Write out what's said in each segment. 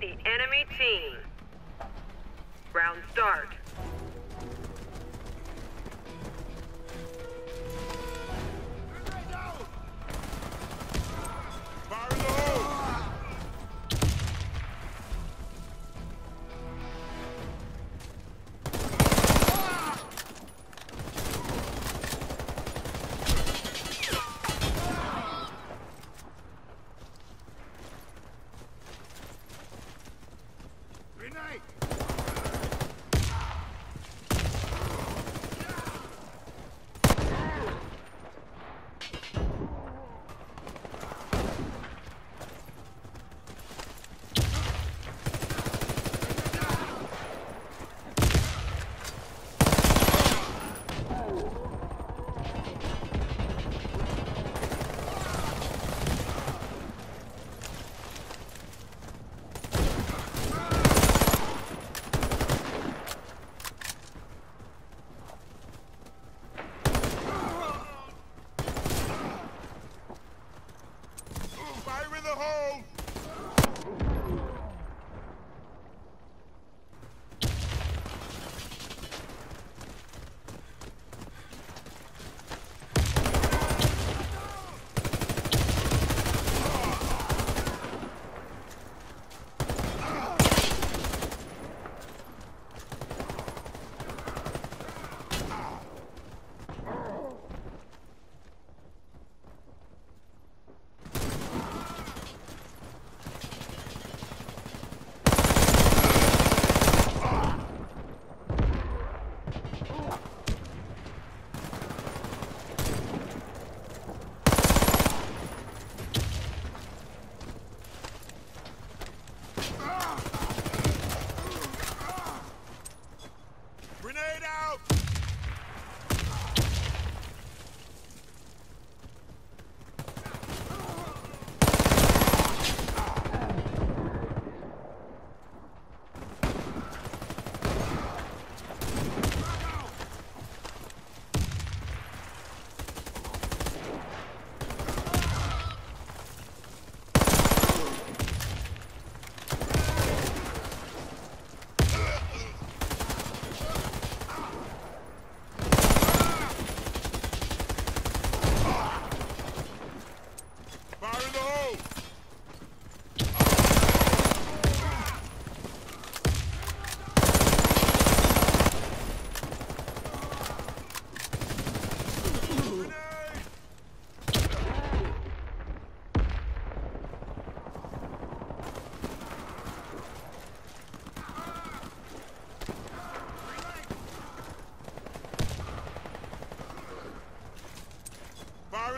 the enemy team. Round start.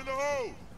in the hole!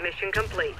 Mission complete.